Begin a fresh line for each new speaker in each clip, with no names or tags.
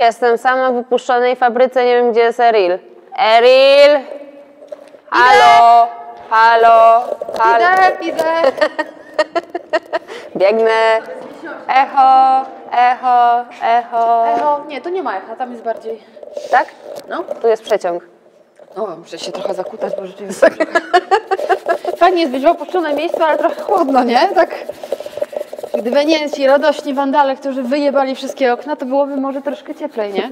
Jestem sama w wypuszczonej fabryce, nie wiem gdzie jest Eril. Eril! Halo! Halo! Halo!
Idę, idę.
Biegnę! Echo! Echo! Echo!
Echo, nie, to nie ma echa, tam jest bardziej.
Tak?
No.
Tu jest przeciąg.
O, muszę się trochę zakutać, bo rzeczywiście. Fajnie jest być w opuszczone miejsce, ale trochę chłodno, nie? Tak. Gdyby nie ci radośni wandale, którzy wyjebali wszystkie okna, to byłoby może troszkę cieplej, nie?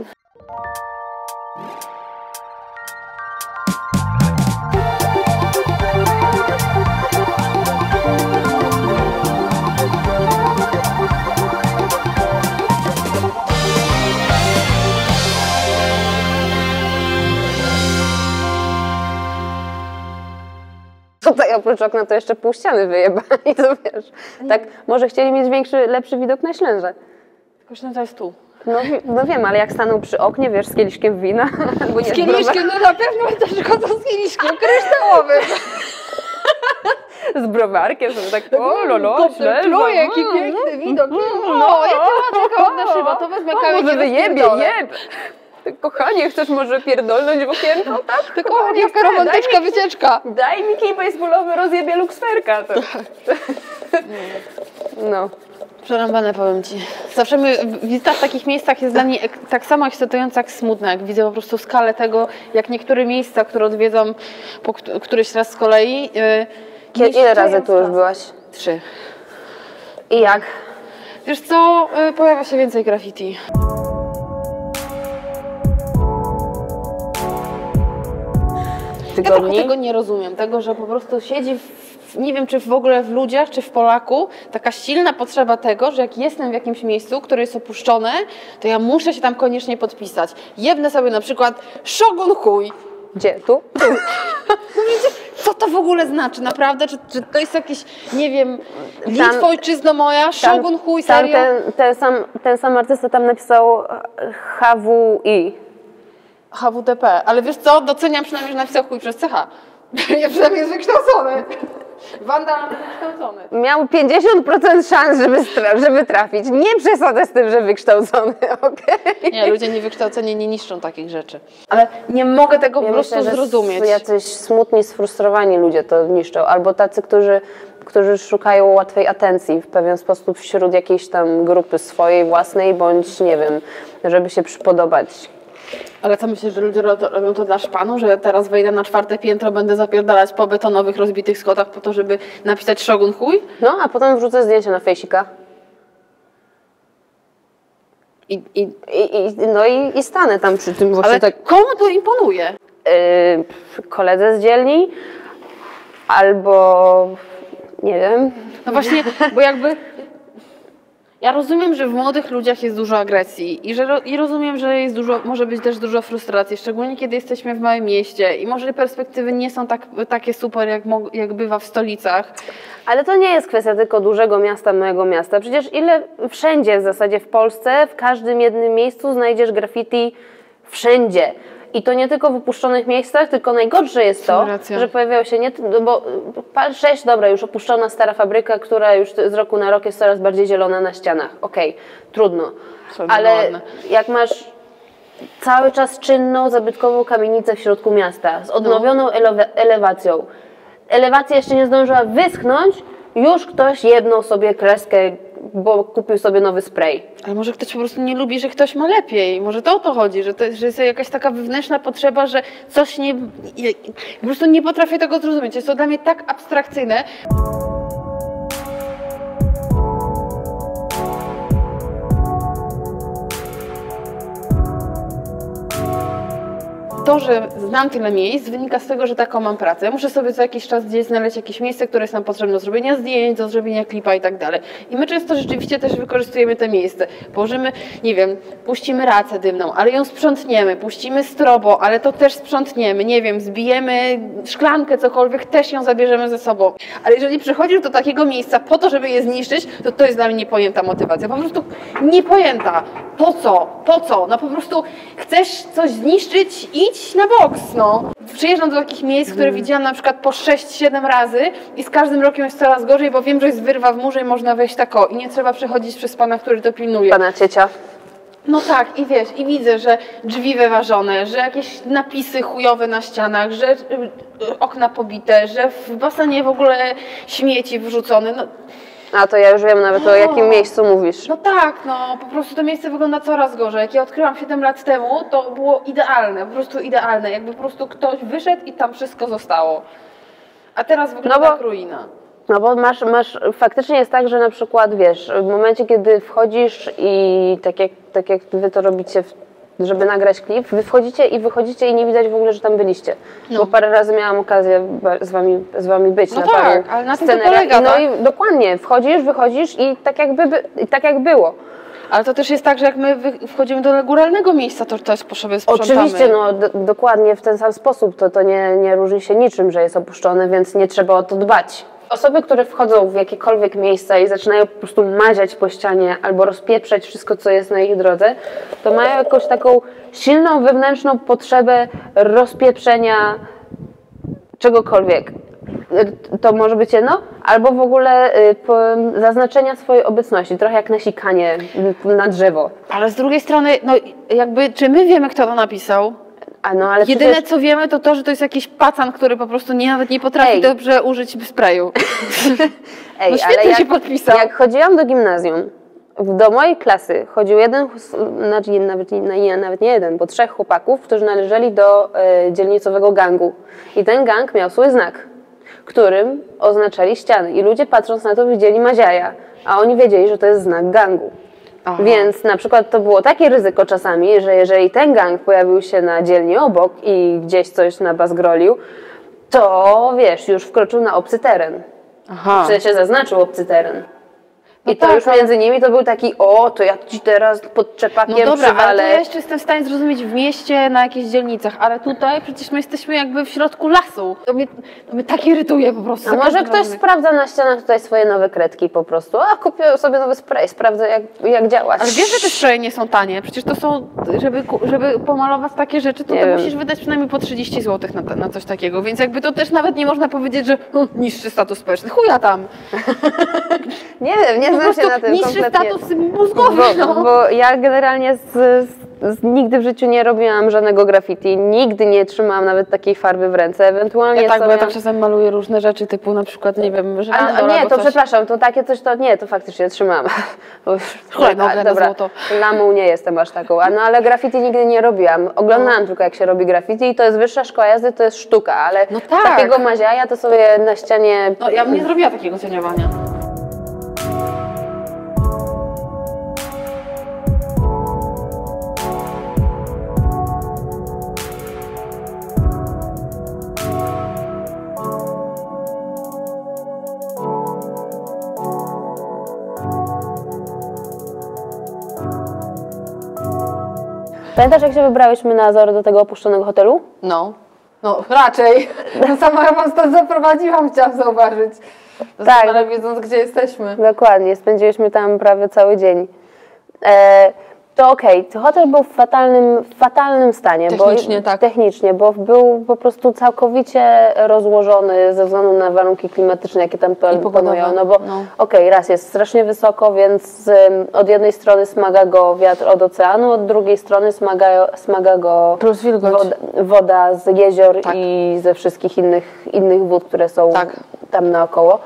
Tutaj oprócz okna to jeszcze pół ściany wyjebali, to wiesz. Tak, może chcieli mieć większy, lepszy widok na Ślęże.
Tylko, to jest tu.
No, no wiem, ale jak staną przy oknie, wiesz, z kieliszkiem wina, albo nie
Z kieliszkiem, no na pewno też chodzą z kieliszkiem kryształowym.
z browarkiem, żeby tak, o lolo,
Kontempluję, jaki piękny widok. No, ja cię łaczka ładna szyba, to wezmę
O,
kawę
może wyjebie, jeb! Kochanie, chcesz może pierdolnąć w okienko? Tak,
Tylko
kochanie,
jaka romantyczna wycieczka.
Daj mi, kij baseballowy, rozjebie luksferka. To. No.
Przerąbane powiem Ci. Zawsze my, wizyta w takich miejscach jest dla mnie tak samo ekscytująca jak smutna, jak widzę po prostu skalę tego, jak niektóre miejsca, które odwiedzam po kt- któryś raz z kolei. Yy,
Ile razy tu już byłaś?
Trzy.
I jak?
Wiesz co, yy, pojawia się więcej graffiti. Ja trochę
Tygodni?
tego nie rozumiem, tego, że po prostu siedzi, w, nie wiem czy w ogóle w ludziach, czy w Polaku, taka silna potrzeba tego, że jak jestem w jakimś miejscu, które jest opuszczone, to ja muszę się tam koniecznie podpisać. Jebnę sobie na przykład Shogun Hui.
Gdzie? Tu?
Co to w ogóle znaczy, naprawdę? Czy, czy to jest jakieś, nie wiem,
Tam-
Litwo, ojczyzno moja, Shogun Hui,
tam
serio?
ten, ten, sam, ten sam artysta tam napisał HWI.
HWTP, ale wiesz co, doceniam przynajmniej, że napisał chuj przez CH. Ja przynajmniej jest wykształcony. Wanda wykształcony.
Miał 50% szans, żeby, żeby trafić. Nie przesadzę z tym, że wykształcony, okej?
Nie, ludzie niewykształceni nie niszczą takich rzeczy. Ale nie mogę tego
Ja
po prostu
myślę,
zrozumieć.
jacyś smutni, sfrustrowani ludzie to niszczą, albo tacy, którzy, którzy szukają łatwej atencji w pewien sposób wśród jakiejś tam grupy swojej własnej, bądź nie wiem, żeby się przypodobać.
Ale co myślisz, że ludzie ro- robią to dla szpanu, że teraz wejdę na czwarte piętro, będę zapierdalać po betonowych, rozbitych schodach po to, żeby napisać Shogun chuj?
No, a potem wrzucę zdjęcie na fejsika.
I, i,
I, i, no i, i stanę tam przy tym właśnie
ale
tak
komu to imponuje?
yy, koledze z dzielni, albo nie wiem.
No właśnie, bo jakby... Ja rozumiem, że w młodych ludziach jest dużo agresji i, że i rozumiem, że jest dużo, może być też dużo frustracji, szczególnie kiedy jesteśmy w małym mieście i może perspektywy nie są tak, takie super, jak, jak bywa w stolicach.
Ale to nie jest kwestia tylko dużego miasta, małego miasta. Przecież ile wszędzie w zasadzie w Polsce, w każdym jednym miejscu znajdziesz graffiti wszędzie. I to nie tylko w opuszczonych miejscach, tylko najgorsze jest to,
Racja.
że pojawiają się nie, no bo sześć, dobra, już opuszczona stara fabryka, która już z roku na rok jest coraz bardziej zielona na ścianach. Okej, trudno.
Sobie
Ale
ładne.
jak masz cały czas czynną, zabytkową kamienicę w środku miasta z odnowioną elewa- elewacją. Elewacja jeszcze nie zdążyła wyschnąć, już ktoś jedną sobie kreskę, bo kupił sobie nowy spray.
Ale może ktoś po prostu nie lubi, że ktoś ma lepiej. Może to o to chodzi, że, to, że jest jakaś taka wewnętrzna potrzeba, że coś nie. Po prostu nie potrafię tego zrozumieć. Jest to dla mnie tak abstrakcyjne. To, że znam tyle miejsc, wynika z tego, że taką mam pracę. Muszę sobie co jakiś czas gdzieś znaleźć jakieś miejsce, które jest nam potrzebne do zrobienia zdjęć, do zrobienia klipa i tak dalej. I my często rzeczywiście też wykorzystujemy te miejsce. Położymy, nie wiem, puścimy racę dymną, ale ją sprzątniemy, puścimy strobo, ale to też sprzątniemy, nie wiem, zbijemy szklankę, cokolwiek, też ją zabierzemy ze sobą. Ale jeżeli przychodzisz do takiego miejsca po to, żeby je zniszczyć, to to jest dla mnie niepojęta motywacja. Po prostu niepojęta. Po co? Po co? No po prostu chcesz coś zniszczyć, idź na boks, no. Przyjeżdżam do takich miejsc, które widziałam na przykład po 6-7 razy i z każdym rokiem jest coraz gorzej, bo wiem, że jest wyrwa w murze i można wejść tak o i nie trzeba przechodzić przez pana, który to pilnuje.
Pana ciecia.
No tak, i wiesz, i widzę, że drzwi wyważone, że jakieś napisy chujowe na ścianach, że y, okna pobite, że w basenie w ogóle śmieci wrzucone. No,
A to ja już wiem nawet o jakim miejscu mówisz.
no tak, no po prostu to miejsce wygląda coraz gorzej. Jak je odkryłam 7 lat temu, to było idealne, po prostu idealne. Jakby po prostu ktoś wyszedł i tam wszystko zostało. A teraz wygląda
No bo-
jak ruina.
No bo masz, masz, faktycznie jest tak, że na przykład wiesz, w momencie kiedy wchodzisz i tak jak, tak jak wy to robicie, w, żeby nagrać klip, wy wchodzicie i wychodzicie i nie widać w ogóle, że tam byliście.
No.
Bo parę razy miałam okazję z wami, z wami być
No
na
tak,
paru
ale na tym to
scenerach.
polega,
I no
tak?
i dokładnie, wchodzisz, wychodzisz i tak jakby, by, i tak jak było.
Ale to też jest tak, że jak my wchodzimy do góralnego miejsca, to to jest po sobie sprzątamy.
Oczywiście, no dokładnie w ten sam sposób. To, to nie, nie różni się niczym, że jest opuszczone, więc nie trzeba o to dbać. Osoby, które wchodzą w jakiekolwiek miejsca i zaczynają po prostu maziać po ścianie albo rozpieprzać wszystko, co jest na ich drodze, to mają jakąś taką silną wewnętrzną potrzebę rozpieprzenia czegokolwiek. To może być jedno, albo w ogóle y, zaznaczenia swojej obecności, trochę jak nasikanie na drzewo.
Ale z drugiej strony, no jakby, czy my wiemy, kto to napisał?
A no, ale
Jedyne,
przecież...
co wiemy, to to, że to jest jakiś pacan, który po prostu nie, nawet nie potrafi
Ej.
dobrze użyć sprayu.
Ej,
No świetnie
ale
się
jak,
podpisał.
Jak chodziłam do gimnazjum, do mojej klasy chodził jeden, znaczy nawet, nawet nie jeden, bo trzech chłopaków, którzy należeli do e, dzielnicowego gangu. I ten gang miał swój znak, którym oznaczali ściany. I ludzie patrząc na to widzieli maziaja, a oni wiedzieli, że to jest znak gangu.
Aha.
Więc na przykład to było takie ryzyko czasami, że jeżeli ten gang pojawił się na dzielni obok i gdzieś coś na bazgrolił, to wiesz, już wkroczył na obcy teren.
Aha.
W sensie zaznaczył obcy teren. I
No
to
tak,
już
ale-
między nimi to był taki, o, to ja ci teraz pod czepakiem
No dobra, ale
przywalę.
to ja jeszcze jestem w stanie zrozumieć w mieście, na jakichś dzielnicach, ale tutaj przecież my jesteśmy jakby w środku lasu. To mnie, to mnie tak irytuje po prostu.
A
za
może ktoś
razem.
sprawdza na ścianach tutaj swoje nowe kredki po prostu. A kupię sobie nowy spray, sprawdzę jak, jak działać.
Ale wiesz, że te spreje nie są tanie. Przecież to są, żeby, żeby pomalować takie rzeczy, to, to musisz wydać przynajmniej po 30 zł na, na coś takiego. Więc jakby to też nawet nie można powiedzieć, że o, niższy status społeczny. Chuja tam.
Nie wiem, nie
Po prostu niższy status mózgowy.
Bo,
no.
bo ja generalnie z, z, nigdy w życiu nie robiłam żadnego graffiti, nigdy nie trzymałam nawet takiej farby w ręce, ewentualnie
Ja tak, bo ja tam czasem maluję różne rzeczy, typu na przykład, nie wiem,
A,
żyrandol
nie, to
coś.
przepraszam, to takie coś to nie, to faktycznie trzymam. A,
na
dobra,
złoto.
lamą nie jestem aż taką, a no ale graffiti nigdy nie robiłam. Oglądałam tylko jak się robi graffiti i to jest wyższa szkoła jazdy, to jest sztuka, ale
No tak.
takiego maziaja to sobie na ścianie...
No ja bym nie zrobiła takiego cieniowania.
Pamiętasz jak się wybrałyśmy na Azor do tego opuszczonego hotelu?
No. No raczej. No sama ja was tam zaprowadziłam, chciałam zauważyć. Doskonale
Tak.
wiedząc, gdzie jesteśmy.
Dokładnie, spędziliśmy tam prawie cały dzień. E, to okej, to hotel był w fatalnym, fatalnym stanie.
Technicznie,
bo,
tak.
Technicznie, bo był po prostu całkowicie rozłożony ze względu na warunki klimatyczne, jakie tam panują. No bo
no.
okej, raz jest strasznie wysoko, więc od jednej strony smaga go wiatr od oceanu, od drugiej strony smaga, smaga go
Plus wilgoć.
woda, woda z jezior
Tak.
i ze wszystkich innych, innych wód, które są
Tak.
tam naokoło.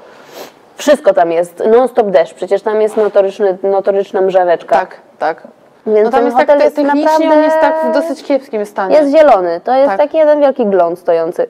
Wszystko tam jest, non-stop deszcz, przecież tam jest notoryczny, notoryczna mrzaweczka.
Tak, tak.
Więc
No tam jest tak,
hotel
te-
jest
technicznie
naprawdę...
on jest tak w dosyć kiepskim stanie.
Jest zielony, to jest
Tak.
taki jeden wielki glon stojący.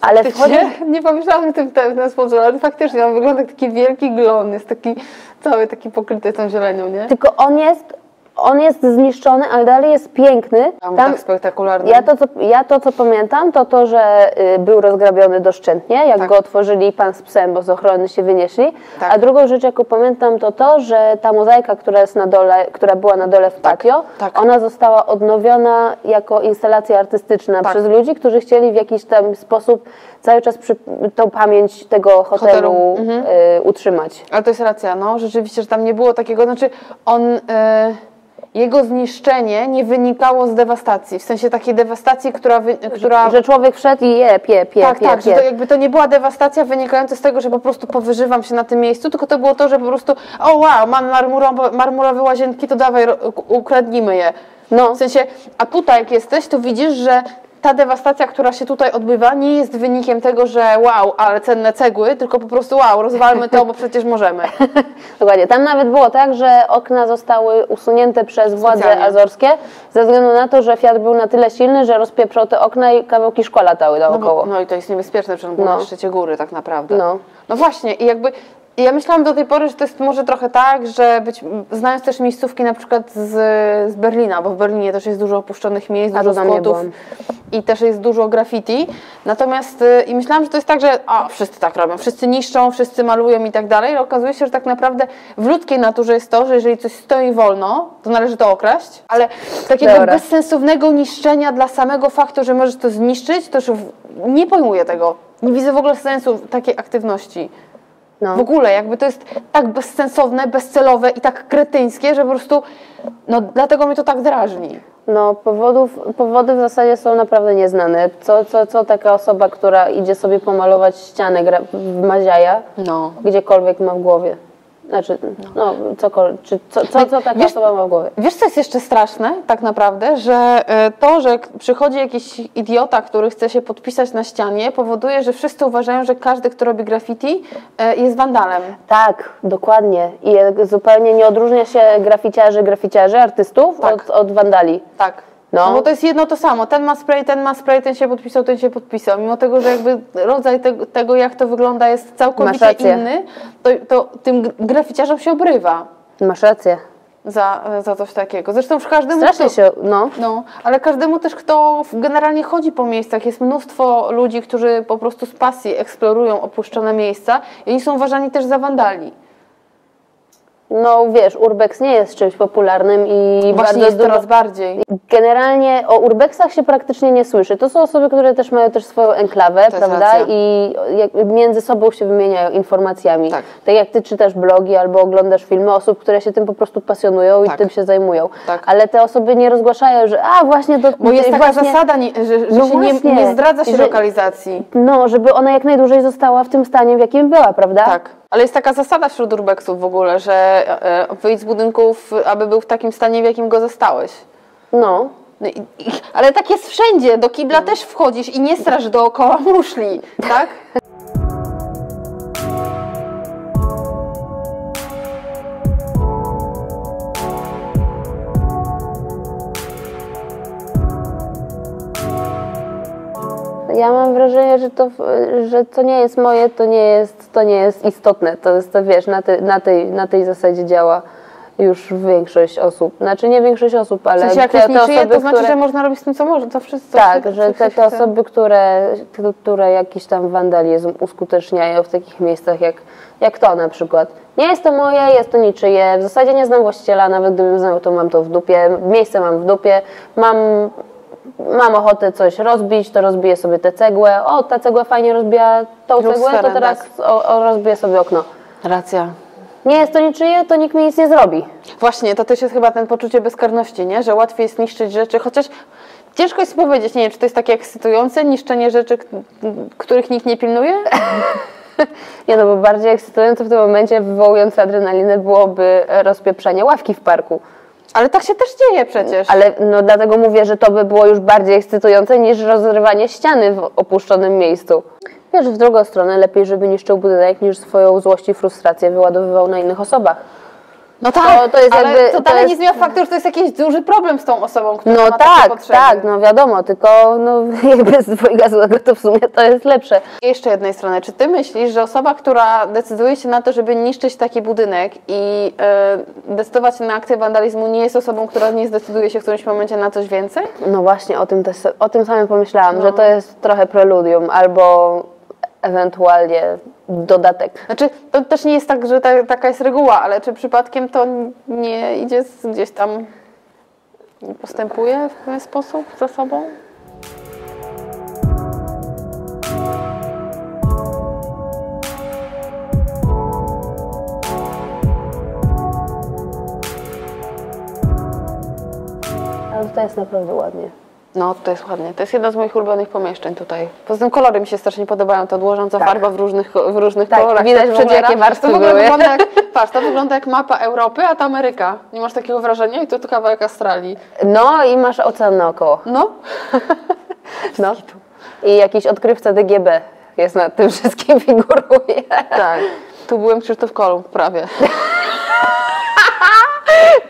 Ale wchodzi...
Nie pomyślałam o tym w ten, w ten sposób, ale faktycznie on wygląda jak taki wielki glon, jest taki cały taki pokryty tą zielenią, nie?
Tylko on jest, on jest zniszczony, ale dalej jest piękny.
Tam, tak spektakularny.
Ja to, co, ja to, co pamiętam, to to, że y, był rozgrabiony doszczętnie, jak
Tak.
go otworzyli pan z psem, bo z ochrony się wynieśli.
Tak.
A drugą rzecz, jaką pamiętam, to to, że ta mozaika, która jest na dole, która była na dole w patio,
tak.
ona została odnowiona jako instalacja artystyczna
Tak.
przez ludzi, którzy chcieli w jakiś tam sposób cały czas przy, tą pamięć tego hotelu,
Hotelu, mhm.
y, utrzymać.
Ale to jest racja, no, rzeczywiście, że tam nie było takiego, znaczy on, e, jego zniszczenie nie wynikało z dewastacji, w sensie takiej dewastacji, która... Wy, która
Że człowiek wszedł i je, pie, pie,
tak,
pie,
tak, że
pie.
to jakby to nie była dewastacja wynikająca z tego, że po prostu powyżywam się na tym miejscu, tylko to było to, że po prostu o wow, mamy marmurowe, marmurowe łazienki, to dawaj, ukradnijmy je.
No.
W sensie, a tutaj jak jesteś, to widzisz, że ta dewastacja, która się tutaj odbywa, nie jest wynikiem tego, że wow, ale cenne cegły, tylko po prostu wow, rozwalmy to, bo przecież możemy.
Dokładnie. Tam nawet było tak, że okna zostały usunięte przez władze
Specjalnie.
azorskie ze względu na to, że wiatr był na tyle silny, że rozpieprzał te okna i kawałki szkła latały
No, bo, no i to jest niebezpieczne, przecież on był
No.
na szczycie góry tak naprawdę.
No.
No właśnie i jakby ja myślałam do tej pory, że to jest może trochę tak, że być, znając też miejscówki na przykład z, z Berlina, bo w Berlinie też jest dużo opuszczonych miejsc,
A
dużo skłotów i też jest dużo graffiti. Natomiast y, i myślałam, że to jest tak, że a, wszyscy tak robią, wszyscy niszczą, wszyscy malują i tak dalej. Ale okazuje się, że tak naprawdę w ludzkiej naturze jest to, że jeżeli coś stoi wolno, to należy to okraść, ale takiego
Dobra.
bezsensownego niszczenia dla samego faktu, że możesz to zniszczyć, to już nie pojmuję tego. Nie widzę w ogóle sensu takiej aktywności.
No.
W ogóle, jakby to jest tak bezsensowne, bezcelowe i tak kretyńskie, że po prostu, no dlatego mnie to tak drażni.
No, powodów, powody w zasadzie są naprawdę nieznane. Co, co, co taka osoba, która idzie sobie pomalować ścianę gra, w Maziaja,
No.
gdziekolwiek ma w głowie. Znaczy, no, cokolwiek, czy co, co, co taka
Wiesz-
osoba ma w głowie?
Wiesz, co jest jeszcze straszne, tak naprawdę, że e, to, że przychodzi jakiś idiota, który chce się podpisać na ścianie, powoduje, że wszyscy uważają, że każdy, kto robi graffiti, e, jest wandalem.
Tak, dokładnie. I jak zupełnie nie odróżnia się graficiarzy, graficiarzy, artystów
Tak.
od, od wandali.
Tak.
No.
No. bo to jest jedno to samo. Ten ma spray, ten ma spray, ten się podpisał, ten się podpisał. Mimo tego, że jakby rodzaj tego, tego jak to wygląda, jest całkowicie inny, to, to tym gra- graficiarzom się obrywa
Masz rację.
za, za coś takiego. Zresztą już każdemu.
Strasznie
kto-
się, no.
No, ale każdemu też, kto generalnie chodzi po miejscach, jest mnóstwo ludzi, którzy po prostu z pasji eksplorują opuszczone miejsca i oni są uważani też za wandali.
No wiesz, urbex nie jest czymś popularnym i
Właśnie
bardzo
jest
dużo...
coraz bardziej.
Generalnie o urbexach się praktycznie nie słyszy. To są osoby, które też mają też swoją enklawę,
jest
prawda? I między sobą się wymieniają informacjami.
Tak.
tak jak ty czytasz blogi albo oglądasz filmy osób, które się tym po prostu pasjonują i
Tak.
tym się zajmują.
Tak.
Ale te osoby nie rozgłaszają, że a właśnie do
Bo jest taka
właśnie,
zasada, nie- że, że
No
się nie, nie zdradza się
Że-
lokalizacji.
No, żeby ona jak najdłużej została w tym stanie, w jakim była, prawda?
Tak. Ale jest taka zasada wśród urbexów w ogóle, że e, wyjdź z budynków, aby był w takim stanie, w jakim go zastałeś.
No.
No i, i, ale tak jest wszędzie. Do kibla też wchodzisz i nie straż dookoła muszli, tak?
Ja mam wrażenie, że to, że co nie jest moje, to nie jest, to nie jest istotne. To jest, to wiesz, na, te, na, tej, na tej zasadzie działa już większość osób. Znaczy nie większość osób, ale
W sensie jak
te, te osoby,
to znaczy,
które...
że można robić z tym, co można. To wszystko.
Tak,
co-
że
co
te, te osoby, które, które jakiś tam wandalizm uskuteczniają w takich miejscach jak, jak to na przykład. Nie jest to moje, jest to niczyje. W zasadzie nie znam właściciela, nawet gdybym znał, to mam to w dupie. Miejsce mam w dupie. Mam, mam ochotę coś rozbić, to rozbiję sobie tę cegłę. O, ta cegła fajnie rozbija tą cegłę, to teraz o, o, rozbiję sobie okno.
Racja.
Nie jest to niczyje, to nikt mi nic nie zrobi.
Właśnie, to też jest chyba ten poczucie bezkarności, nie? Że łatwiej jest niszczyć rzeczy, chociaż ciężko jest powiedzieć, nie wiem, czy to jest takie ekscytujące, niszczenie rzeczy, których nikt nie pilnuje?
Nie no, bo bardziej ekscytujące w tym momencie, wywołujące adrenalinę byłoby rozpieprzenie ławki w parku.
Ale tak się też dzieje przecież.
Ale no dlatego mówię, że to by było już bardziej ekscytujące niż rozrywanie ściany w opuszczonym miejscu. Wiesz, w drugą stronę lepiej, żeby niszczył budynek, niż swoją złość i frustrację wyładowywał na innych osobach.
No tak,
to- to jest
ale
jakby-
to
to
dalej
jest-
nie zmienia faktu, że to jest jakiś duży problem z tą osobą, która
No
ma
tak,
potrzeby.
tak, no wiadomo, tylko no, jakby z dwojga złego to w sumie to jest lepsze.
Jeszcze jednej strony, czy ty myślisz, że osoba, która decyduje się na to, żeby niszczyć taki budynek i e, decydować się na akcję wandalizmu, nie jest osobą, która nie zdecyduje się w którymś momencie na coś więcej?
No właśnie, o tym, też, o tym samym pomyślałam,
No.
że to jest trochę preludium albo ewentualnie dodatek.
Znaczy, to też nie jest tak, że ta, taka jest reguła, ale czy przypadkiem to nie idzie gdzieś tam, nie postępuje w pewien sposób za sobą?
tutaj jest naprawdę ładnie.
No, to jest ładnie. To jest jedno z moich ulubionych pomieszczeń tutaj. Poza tym kolory mi się strasznie podobają, ta odłożąca
Tak.
farba w różnych, w różnych
Tak,
kolorach.
widać
się
w ogóle,
przedziera.
jakie warstwy
to w ogóle
były.
wygląda jak, patrz, to wygląda jak mapa Europy, a ta Ameryka. Nie masz takiego wrażenia? I to tu kawałek Australii.
No i masz ocean naokoło.
No,
No. I jakiś odkrywca DGB jest nad tym wszystkim figuruje.
tak. Tu byłem Krzysztof Kolumb, prawie.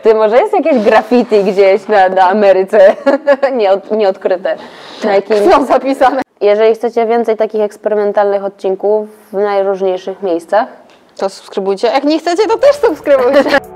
Ty, może jest jakieś graffiti gdzieś na, na Ameryce Nieod, nieodkryte. Na jakimś...
Są zapisane.
Jeżeli chcecie więcej takich eksperymentalnych odcinków w najróżniejszych miejscach,
To subskrybujcie. Jak nie chcecie, to też subskrybujcie.